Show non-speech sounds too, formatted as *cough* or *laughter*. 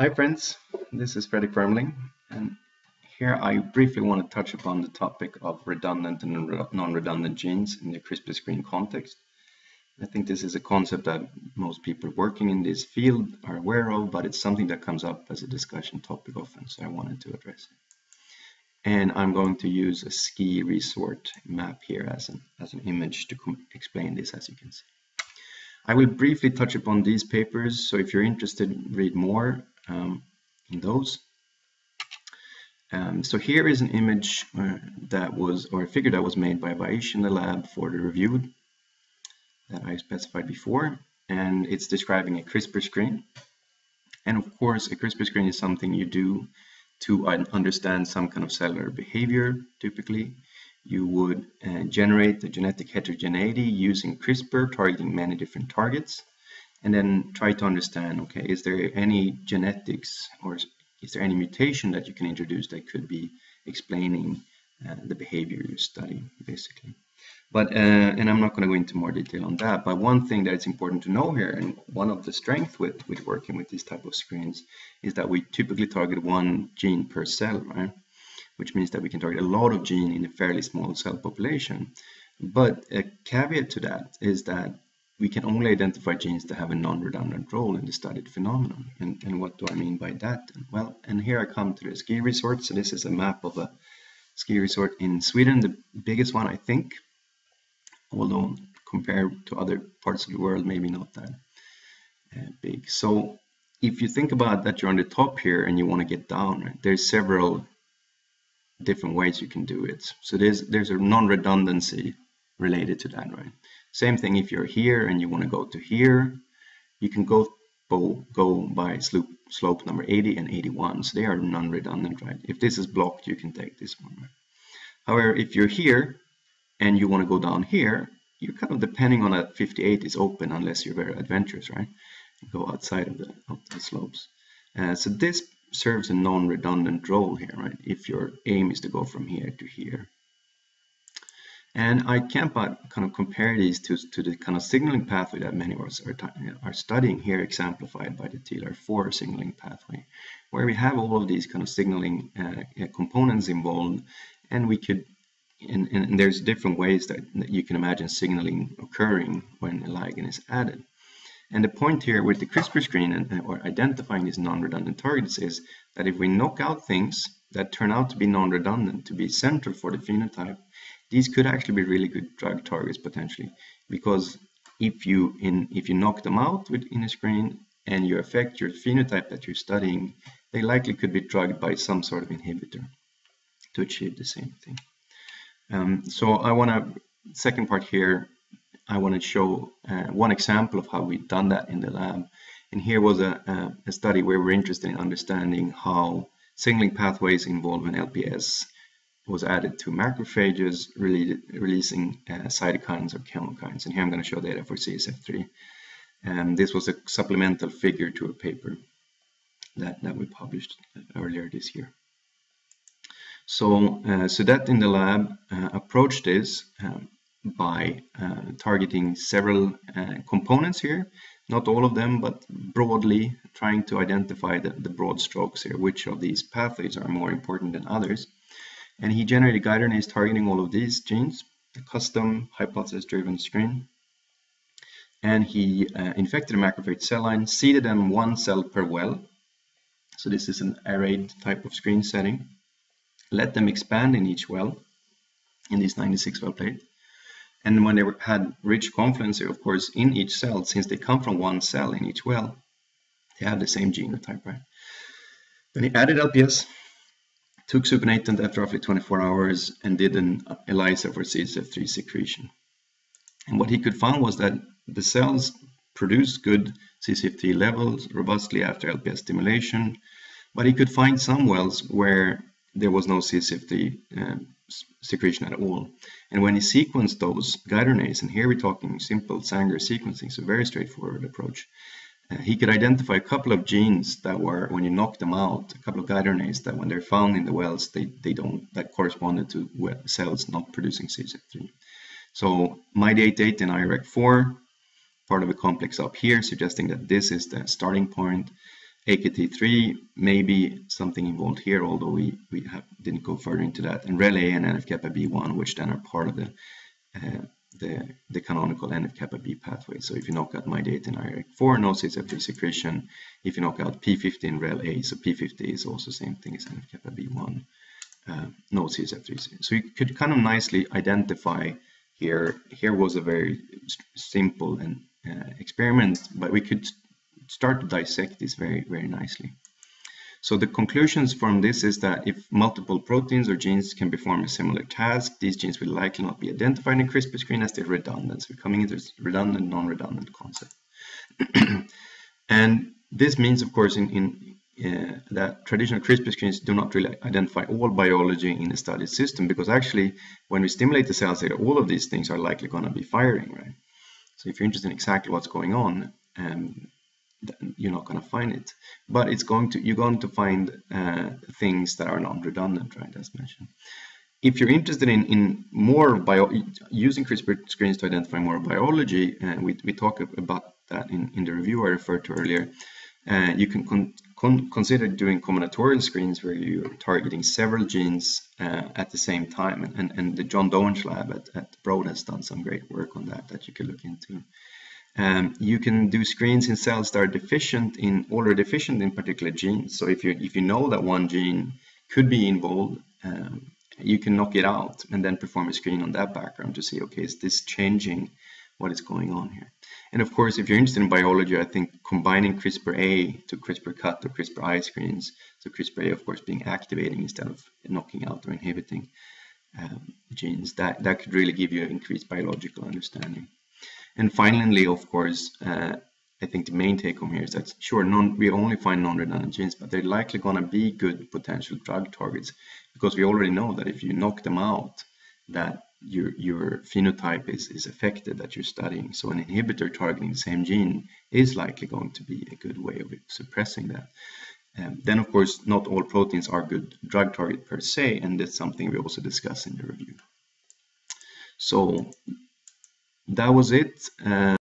Hi friends, this is Fredrik Wermeling and here I briefly want to touch upon the topic of redundant and non-redundant genes in the CRISPR screen context. I think this is a concept that most people working in this field are aware of, but it's something that comes up as a discussion topic often, so I wanted to address it. And I'm going to use a ski resort map here as an, as an image to explain this, as you can see. I will briefly touch upon these papers, so if you're interested, read more um, in those. Um, so here is an image uh, that was, or a figure that was made by Vaish in the lab for the review that I specified before, and it's describing a CRISPR screen. And of course, a CRISPR screen is something you do to understand some kind of cellular behavior, typically you would uh, generate the genetic heterogeneity using CRISPR targeting many different targets and then try to understand okay is there any genetics or is there any mutation that you can introduce that could be explaining uh, the behavior you study basically but uh, and I'm not going to go into more detail on that but one thing that it's important to know here and one of the strengths with with working with these type of screens is that we typically target one gene per cell right which means that we can target a lot of gene in a fairly small cell population. But a caveat to that is that we can only identify genes that have a non-redundant role in the studied phenomenon. And, and what do I mean by that? Well, and here I come to the ski resort. So this is a map of a ski resort in Sweden, the biggest one, I think, although compared to other parts of the world, maybe not that uh, big. So if you think about that you're on the top here and you want to get down, right, there's several different ways you can do it. So there's there's a non-redundancy related to that, right? Same thing if you're here and you want to go to here, you can go go, go by slope slope number 80 and 81. So they are non-redundant, right? If this is blocked, you can take this one. Right? However, if you're here and you want to go down here, you're kind of depending on that 58 is open unless you're very adventurous, right? go outside of the, of the slopes. Uh, so this serves a non-redundant role here, right? If your aim is to go from here to here. And I can't but kind of compare these to, to the kind of signaling pathway that many of us are, are studying here, exemplified by the TLR4 signaling pathway, where we have all of these kind of signaling uh, components involved, and we could, and, and there's different ways that, that you can imagine signaling occurring when a ligand is added. And the point here with the CRISPR screen and, or identifying these non-redundant targets is that if we knock out things that turn out to be non-redundant, to be central for the phenotype, these could actually be really good drug targets potentially. Because if you in if you knock them out within a screen and you affect your phenotype that you're studying, they likely could be drugged by some sort of inhibitor to achieve the same thing. Um, so I want to second part here I want to show uh, one example of how we've done that in the lab. And here was a, a, a study where we're interested in understanding how signaling pathways involved in LPS was added to macrophages releasing uh, cytokines or chemokines. And here I'm going to show data for CSF3. And this was a supplemental figure to a paper that, that we published earlier this year. So, uh, so that in the lab uh, approach this um, by uh, targeting several uh, components here, not all of them, but broadly trying to identify the, the broad strokes here, which of these pathways are more important than others. And he generated guide RNAs targeting all of these genes, a custom hypothesis-driven screen. And he uh, infected a macrophage cell line, seeded them one cell per well. So this is an arrayed type of screen setting. Let them expand in each well in this 96 well plate and when they had rich confluence, of course, in each cell, since they come from one cell in each well, they have the same genotype, right? Then he added LPS, took supernatant after roughly 24 hours, and did an ELISA for CSF3 secretion. And what he could find was that the cells produced good CSF3 levels robustly after LPS stimulation, but he could find some wells where there was no CSF3 uh, secretion at all. And when he sequenced those guide RNAs, and here we're talking simple Sanger sequencing, so very straightforward approach, he could identify a couple of genes that were, when you knock them out, a couple of guide RNAs that when they're found in the wells, they, they don't, that corresponded to cells not producing CSF3. So MyD88 and IRAK4, part of a complex up here, suggesting that this is the starting point. AKT3 maybe something involved here, although we, we have, didn't go further into that. And REL-A and NF-kappa B1, which then are part of the, uh, the, the canonical NF-kappa B pathway. So if you knock out MyD8 and IRAK4, no CSF3 secretion. If you knock out P50 and REL-A, so P50 is also the same thing as NF-kappa B1, uh, no CSF3. So you could kind of nicely identify here. Here was a very simple and uh, experiment, but we could start to dissect this very, very nicely. So the conclusions from this is that if multiple proteins or genes can perform a similar task, these genes will likely not be identified in CRISPR screen as they're redundant. So coming into this redundant, non-redundant concept. *clears throat* and this means, of course, in, in uh, that traditional CRISPR screens do not really identify all biology in a studied system because actually when we stimulate the cells here, all of these things are likely going to be firing, right? So if you're interested in exactly what's going on, um, you're not going to find it. But it's going to you're going to find uh, things that are non-redundant, right? As mentioned. If you're interested in, in more bio using CRISPR screens to identify more biology, and uh, we, we talk about that in, in the review I referred to earlier, uh, you can con con consider doing combinatorial screens where you're targeting several genes uh, at the same time. And, and, and the John Doench lab at, at Broad has done some great work on that that you can look into. Um, you can do screens in cells that are deficient in already deficient in particular genes. So if you if you know that one gene could be involved, um, you can knock it out and then perform a screen on that background to see okay is this changing what is going on here. And of course, if you're interested in biology, I think combining CRISPR-A to CRISPR-Cut or CRISPR-I screens, so CRISPR-A of course being activating instead of knocking out or inhibiting um, genes, that, that could really give you increased biological understanding. And finally, of course, uh, I think the main take home here is that sure, non, we only find non-redundant genes, but they're likely going to be good potential drug targets because we already know that if you knock them out, that your, your phenotype is, is affected that you're studying. So an inhibitor targeting the same gene is likely going to be a good way of suppressing that. Um, then, of course, not all proteins are good drug target per se, and that's something we also discuss in the review. So that was it. Uh,